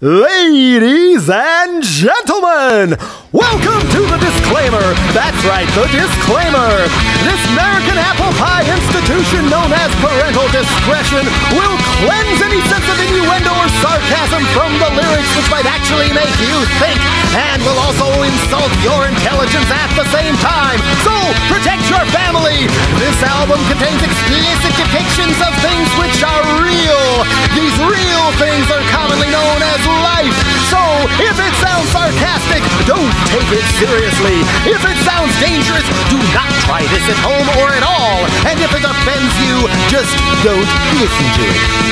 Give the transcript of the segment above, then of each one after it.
Ladies and gentlemen, welcome to the disclaimer. That's right, the disclaimer. This American Apple Pie institution known as parental discretion will cleanse any sense of innuendo or sarcasm from the lyrics, which might actually make you think, and will also insult your intelligence at the same time. So protect your family. This album contains explicit depictions of things which are real. These real things are commonly known as life. So if it sounds sarcastic, don't take it seriously. If it sounds dangerous, do not try this at home or at all. And if it offends you, just don't listen to it.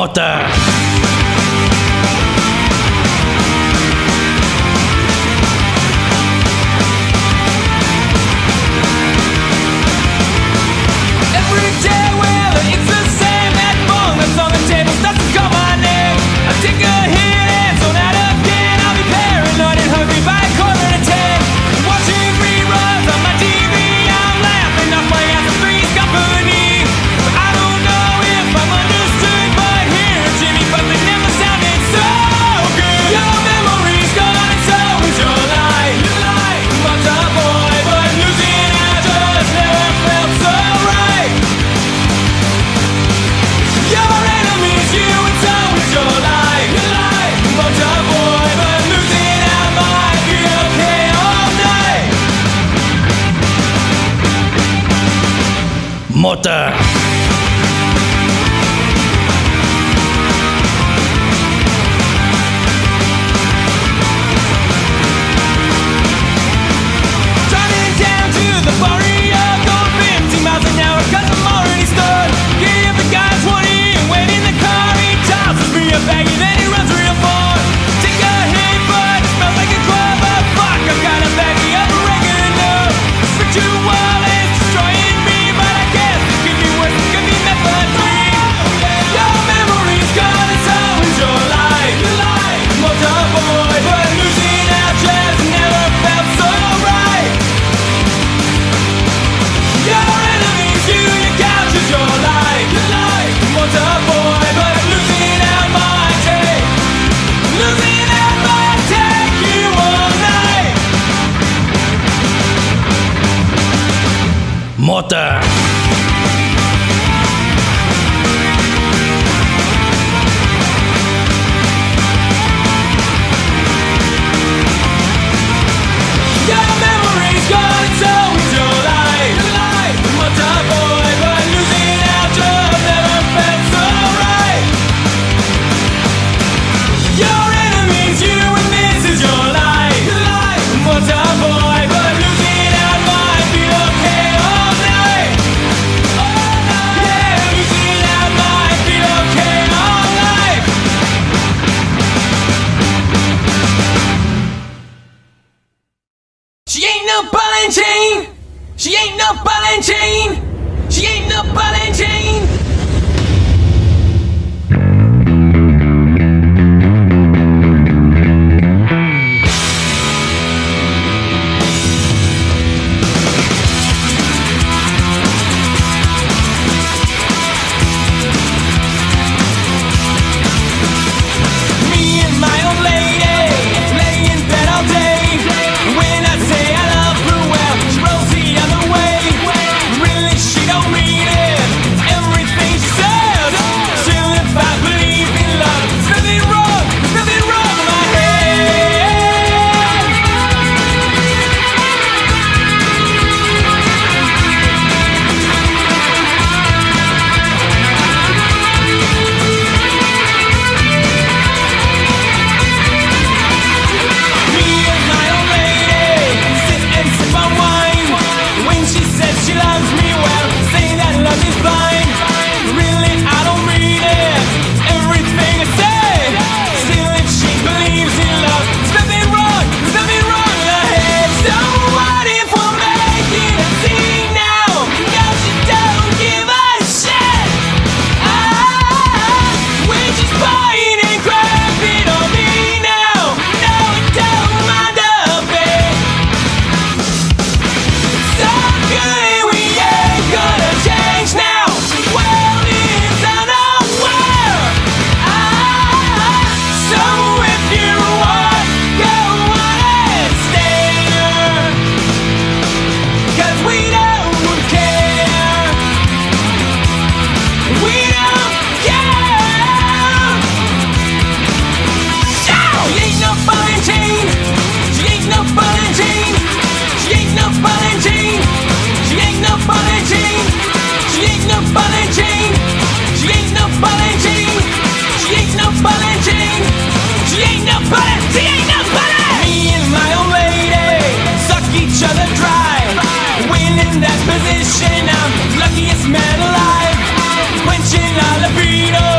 Mota! Position, I'm luckiest man alive. Quenching our libidos,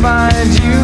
find you.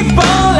me.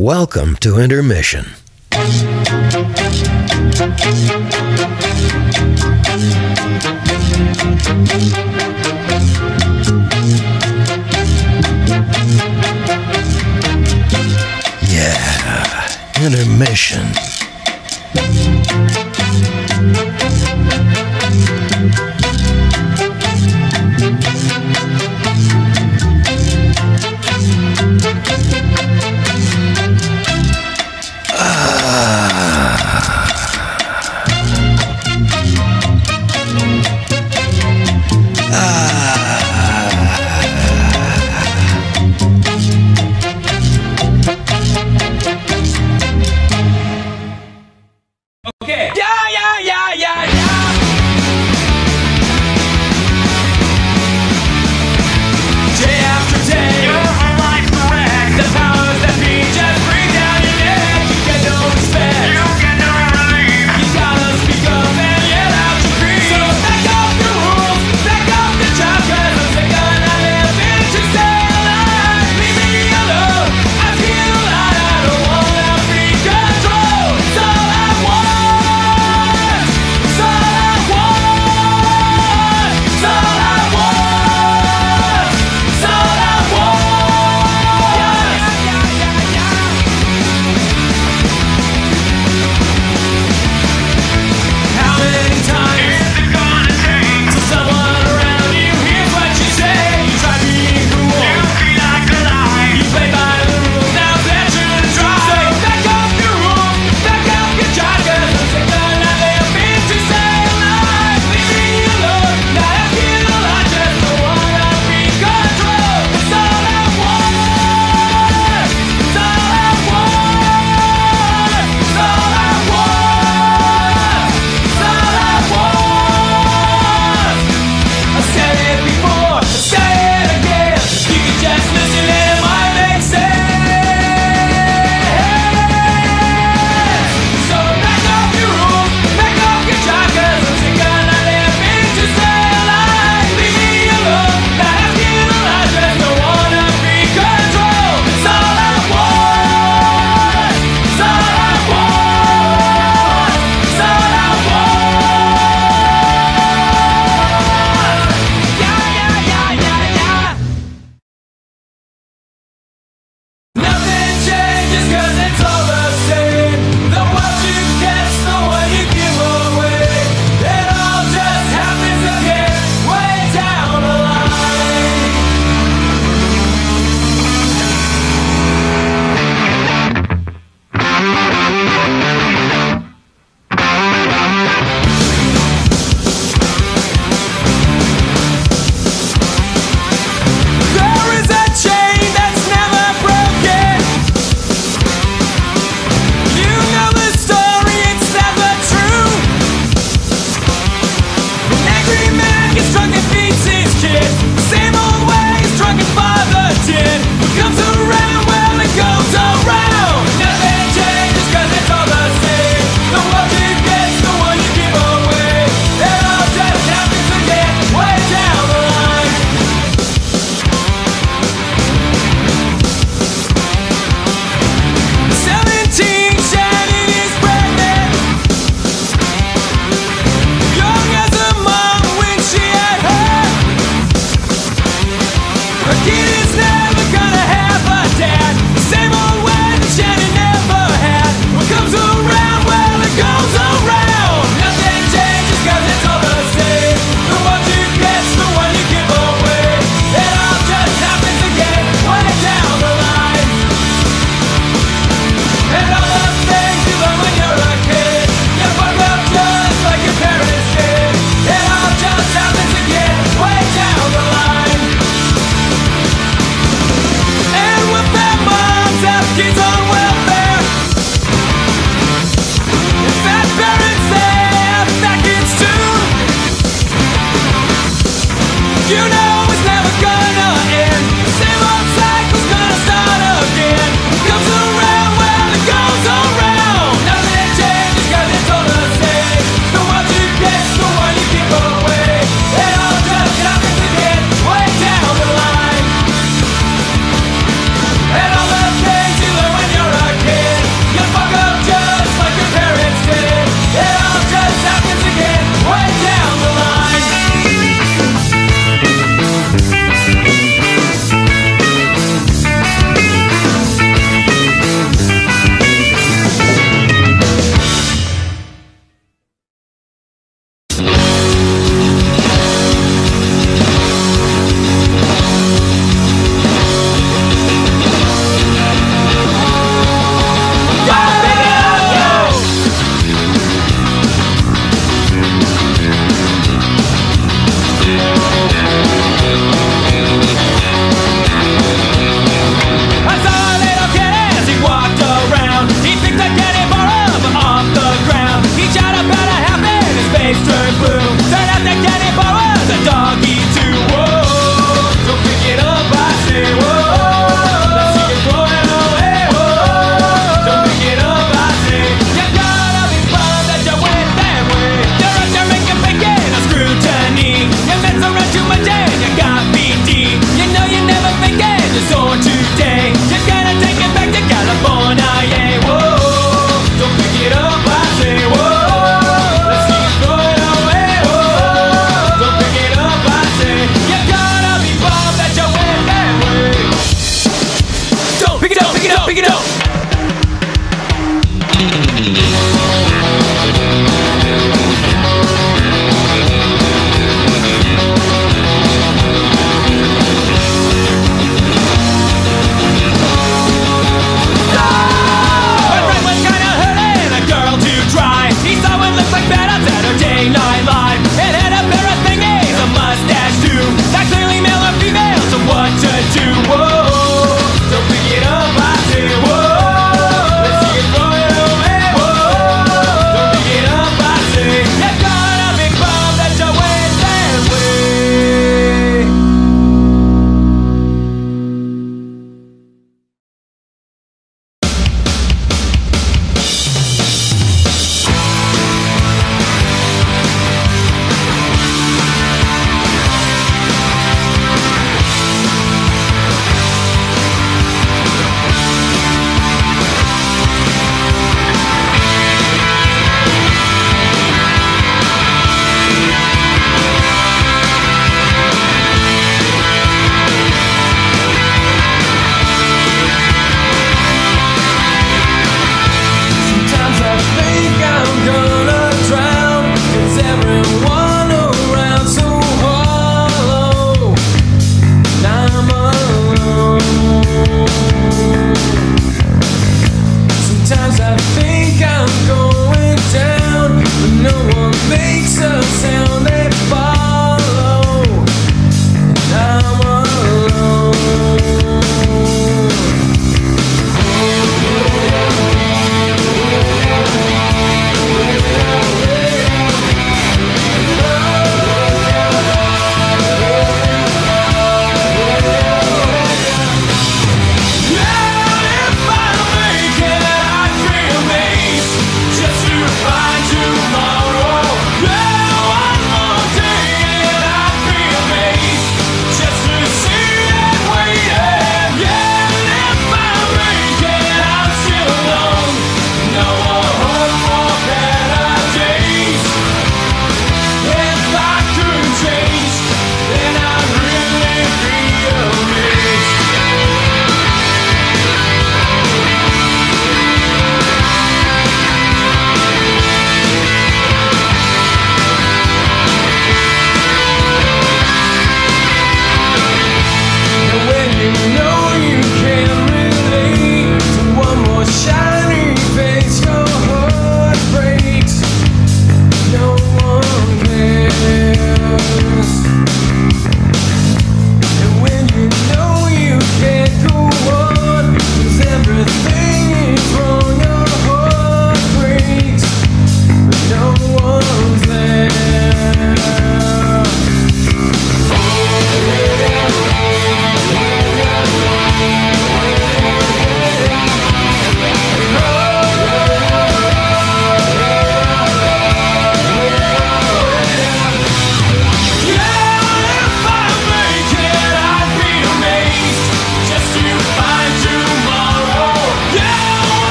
Welcome to intermission. Yeah, intermission.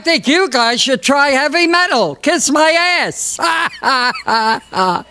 Think you guys should try heavy metal. Kiss my ass.